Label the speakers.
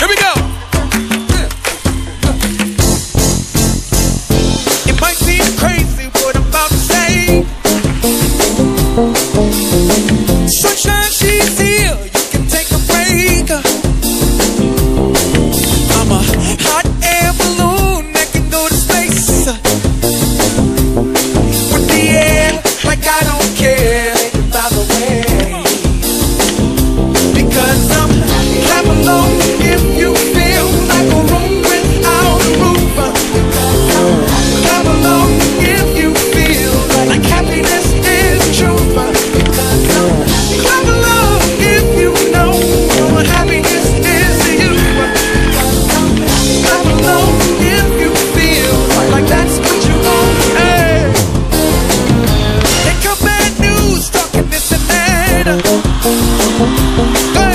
Speaker 1: Here we go. Hey!